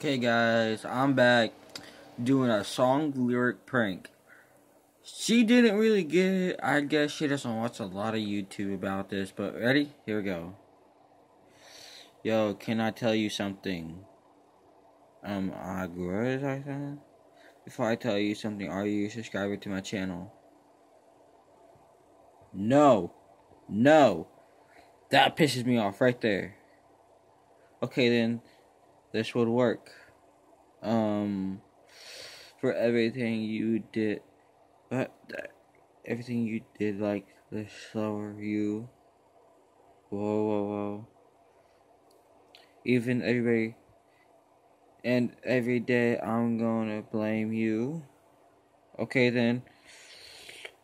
Okay guys, I'm back doing a song lyric prank. She didn't really get it. I guess she doesn't watch a lot of YouTube about this, but ready? Here we go. Yo, can I tell you something? Um, I grew I said. Before I tell you something, are you a subscriber to my channel? No. No. That pisses me off right there. Okay then this would work. Um, for everything you did, but everything you did, like the slower you. Whoa, whoa, whoa. Even everybody, and every day I'm gonna blame you. Okay, then.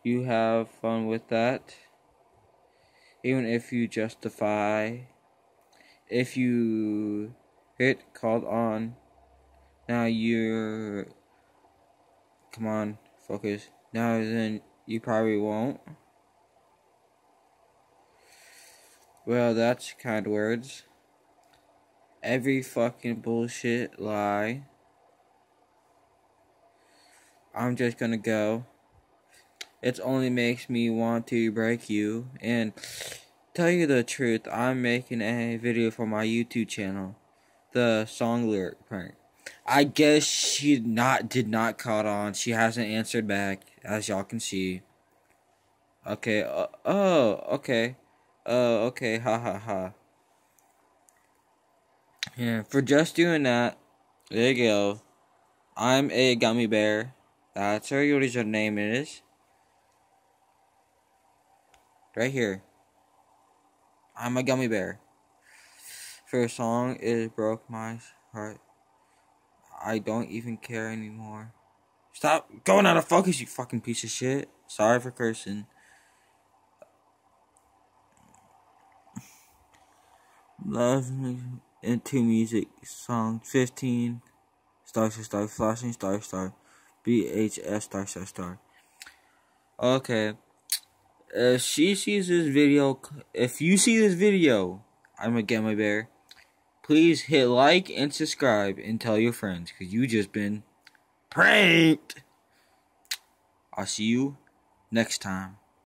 You have fun with that. Even if you justify. If you hit called on. Now you're. Come on, focus. Now then, you probably won't. Well, that's kind words. Every fucking bullshit lie. I'm just gonna go. It only makes me want to break you. And tell you the truth, I'm making a video for my YouTube channel the song lyric prank. I guess she not did not caught on. She hasn't answered back, as y'all can see. Okay. Uh, oh. Okay. Oh. Uh, okay. Ha ha ha. Yeah. For just doing that, there you go. I'm a gummy bear. That's her name is. Right here. I'm a gummy bear. First song is Broke My Heart. I don't even care anymore. Stop going out of focus, you fucking piece of shit. Sorry for cursing. Love me into music song 15 star star star flashing star star BHS star star star. Okay. If she sees this video, if you see this video, I'm a Gamma Bear. Please hit like and subscribe and tell your friends because you just been pranked. I'll see you next time.